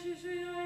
Jésus